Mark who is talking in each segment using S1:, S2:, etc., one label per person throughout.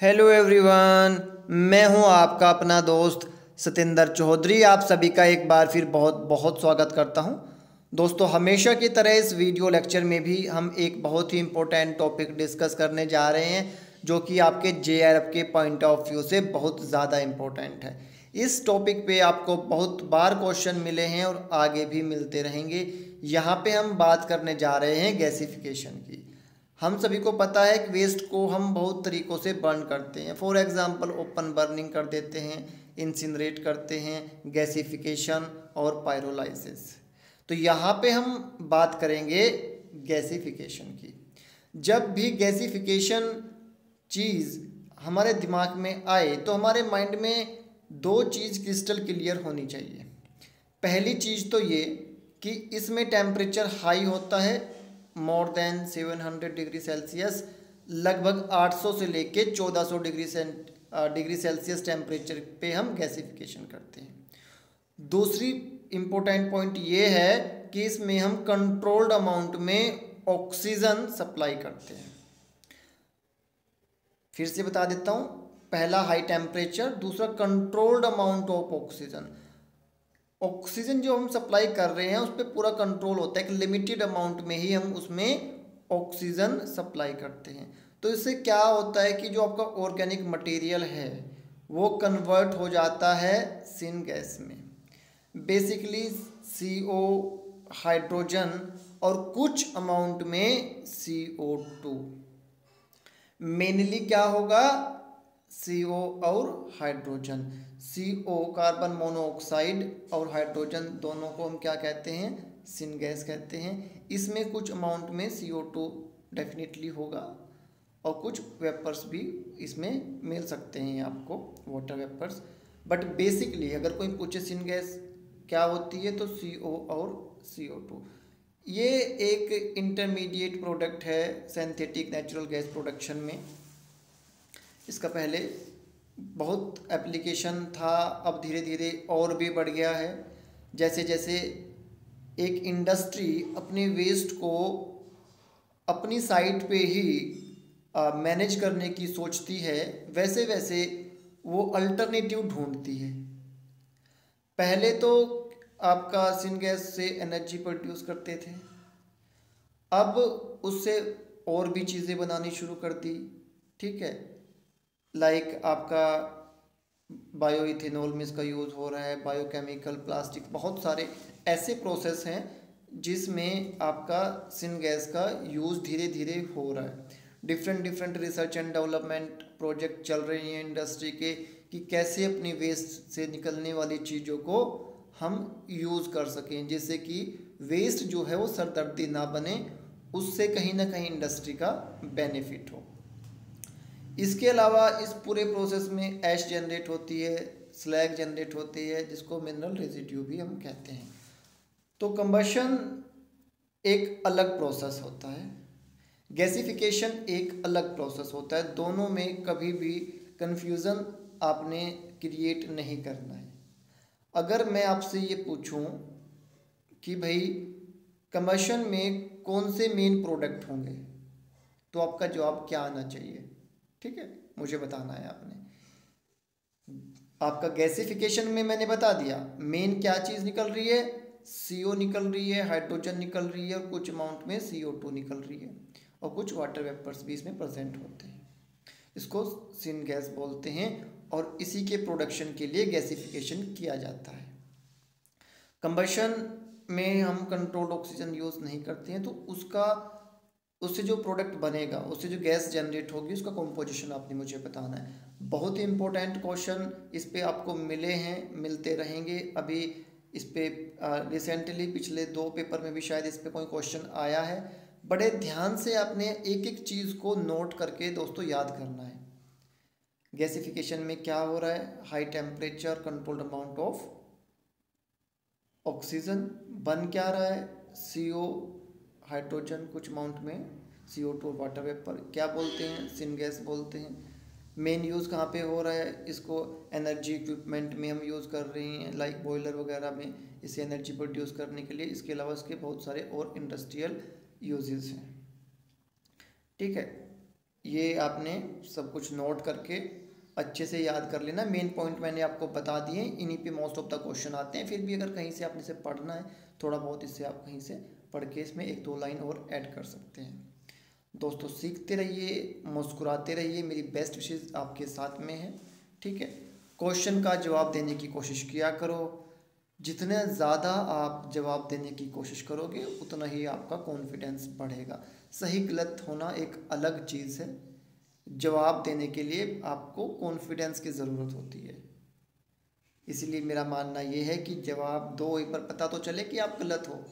S1: Hello everyone मैं हूँ आपका अपना दोस्त सतेंद्र चौधरी। आप सभी का एक बार फिर बहुत बहुत स्वागत करता हूँ। दोस्तों, हमेशा की तरह इस वीडियो लेक्चर में भी हम एक बहुत ही इम्पोर्टेंट टॉपिक डिस्कस करने जा रहे हैं, जो कि आपके जे के पॉइंट ऑफ़ व्यू से बहुत ज़्यादा इम्पोर्टेंट है। इस टॉपिक पे आपको बहुत बार क्वेश्चन मिले हैं और आगे भी मिलते रहेंगे। यहाँ पे हम बात करने जा रहे हैं गैसिफिकेशन की। हम सभी को पता है कि वेस्ट को हम बहुत तरीक़ों से बर्न करते हैं। फॉर एग्ज़ाम्पल ओपन बर्निंग कर देते हैं इंसिनरेट करते हैं गैसिफिकेशन और पायरोलाइसिस तो यहाँ पे हम बात करेंगे गैसिफिकेशन की। जब भी गैसिफिकेशन चीज़ हमारे दिमाग में आए तो हमारे माइंड में दो चीज़ क्रिस्टल क्लियर होनी चाहिए। पहली चीज़ तो ये कि इसमें टेम्परेचर हाई होता है मोर देन 700 डिग्री सेल्सियस लगभग 800 से लेके 1400 degree cent degree Celsius temperature पे हम गैसिफिकेशन करते हैं। दूसरी इम्पोर्टेंट पॉइंट ये है कि इसमें हम कंट्रोल्ड अमाउंट में ऑक्सीजन सप्लाई करते हैं। फिर से बता देता हूँ, पहला हाई टेम्परेचर दूसरा controlled amount of oxygen oxygen जो हम सप्लाई कर रहे हैं, उस पर पूरा कंट्रोल होता है एक लिमिटेड अमाउंट में ही हम उसमें ऑक्सीजन सप्लाई करते हैं। तो इससे क्या होता है कि जो आपका ऑर्गेनिक मटेरियल है, वो कन्वर्ट हो जाता है सिन गैस में। बेसिकली सी ओ हाइड्रोजन और कुछ अमाउंट में सी ओ टू मेनली क्या होगा सी ओ और hydrogen C O carbon monoxide और हाइड्रोजन दोनों को हम क्या कहते हैं? सिन गैस कहते हैं। इसमें कुछ अमाउंट में सी ओ टू डेफिनेटली होगा और कुछ वेपर्स भी इसमें मिल सकते हैं आपको वाटर वेपर्स बट बेसिकली अगर कोई पूछे सिन गैस क्या होती है तो सी ओ और सी ओ टू ये एक इंटरमीडिएट प्रोडक्ट है सिंथेटिक नेचुरल गैस प्रोडक्शन में। इसका पहले बहुत एप्लीकेशन था, अब धीरे धीरे और भी बढ़ गया है। जैसे जैसे एक इंडस्ट्री अपने वेस्ट को अपनी साइट पे ही मैनेज करने की सोचती है वैसे वैसे वो अल्टरनेटिव ढूंढती है। पहले तो आपका सिन गैस से एनर्जी प्रोड्यूस करते थे। अब उससे और भी चीज़ें बनानी शुरू कर दी, ठीक है? लाइक आपका बायो इथेनॉल में इसका यूज़ हो रहा है बायोकेमिकल प्लास्टिक बहुत सारे ऐसे प्रोसेस हैं जिसमें आपका सिन गैस का यूज़ धीरे धीरे हो रहा है। Different different research and development project चल रही हैं इंडस्ट्री के कि कैसे अपनी वेस्ट से निकलने वाली चीज़ों को हम यूज़ कर सकें, जिससे कि वेस्ट जो है वो सरदर्दी ना बने, उससे कहीं ना कहीं इंडस्ट्री का बेनिफिट हो। इसके अलावा इस पूरे प्रोसेस में ऐश जनरेट होती है स्लैग जनरेट होती है, जिसको मिनरल रेजिड्यू भी हम कहते हैं। तो कंबशन एक अलग प्रोसेस होता है। गैसिफिकेशन एक अलग प्रोसेस होता है। दोनों में कभी भी कन्फ्यूज़न आपने क्रिएट नहीं करना है। अगर मैं आपसे ये पूछूँ कि भाई कमर्शन में कौन से मेन प्रोडक्ट होंगे तो आपका जवाब क्या आना चाहिए? ठीक है, मुझे बताना है आपने। आपका गैसिफिकेशन में मैंने बता दिया मेन क्या चीज़ निकल रही है? सीओ निकल रही है हाइड्रोजन निकल रही है और कुछ अमाउंट में सीओ टू निकल रही है और कुछ वाटर वेपर्स भी इसमें प्रेजेंट होते हैं। इसको सिन गैस बोलते हैं और इसी के प्रोडक्शन के लिए गैसिफिकेशन किया जाता है। कंबशन में हम कंट्रोल्ड ऑक्सीजन यूज़ नहीं करते हैं तो उसका उससे जो प्रोडक्ट बनेगा, उससे जो गैस जनरेट होगी, उसका कॉम्पोजिशन आपने मुझे बताना है। बहुत ही इंपॉर्टेंट क्वेश्चन इस पर आपको मिले हैं, मिलते रहेंगे। अभी इस पर रिसेंटली पिछले दो पेपर में भी शायद इस पर कोई क्वेश्चन आया है। बड़े ध्यान से आपने एक एक चीज़ को नोट करके दोस्तों याद करना है। गैसिफिकेशन में क्या हो रहा है? High temperature controlled amount of oxygen बन क्या रहा है? सीओ हाइड्रोजन कुछ अमाउंट में C O two water vapour क्या बोलते हैं? सिन गैस बोलते हैं। मेन यूज़ कहाँ पे हो रहा है? इसको एनर्जी इक्विपमेंट में हम यूज़ कर रहे हैं लाइक बॉयलर वगैरह में इसे एनर्जी प्रोड्यूस करने के लिए। इसके अलावा इसके बहुत सारे और इंडस्ट्रियल यूजेस हैं। ठीक है, ये आपने सब कुछ नोट करके अच्छे से याद कर लेना। मेन पॉइंट मैंने आपको बता दिए, इन्हीं पे मोस्ट ऑफ़ द क्वेश्चन आते हैं। फिर भी अगर कहीं से आपने से पढ़ना है, थोड़ा बहुत इससे आप कहीं से पढ़ के इसमें एक दो लाइन और ऐड कर सकते हैं। दोस्तों, सीखते रहिए, मुस्कुराते रहिए। मेरी बेस्ट विशेष आपके साथ में है, ठीक है? क्वेश्चन का जवाब देने की कोशिश किया करो। जितने ज़्यादा आप जवाब देने की कोशिश करोगे, उतना ही आपका कॉन्फिडेंस बढ़ेगा। सही गलत होना एक अलग चीज़ है। जवाब देने के लिए आपको कॉन्फिडेंस की ज़रूरत होती है। इसलिए मेरा मानना यह है कि जवाब दो, एक बार पता तो चले कि आप गलत हो।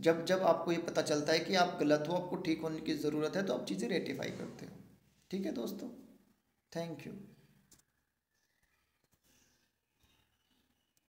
S1: जब जब आपको ये पता चलता है कि आप गलत हो, आपको ठीक होने की ज़रूरत है तो आप चीज़ें रेटिफाई करते हो। ठीक है दोस्तों? Thank you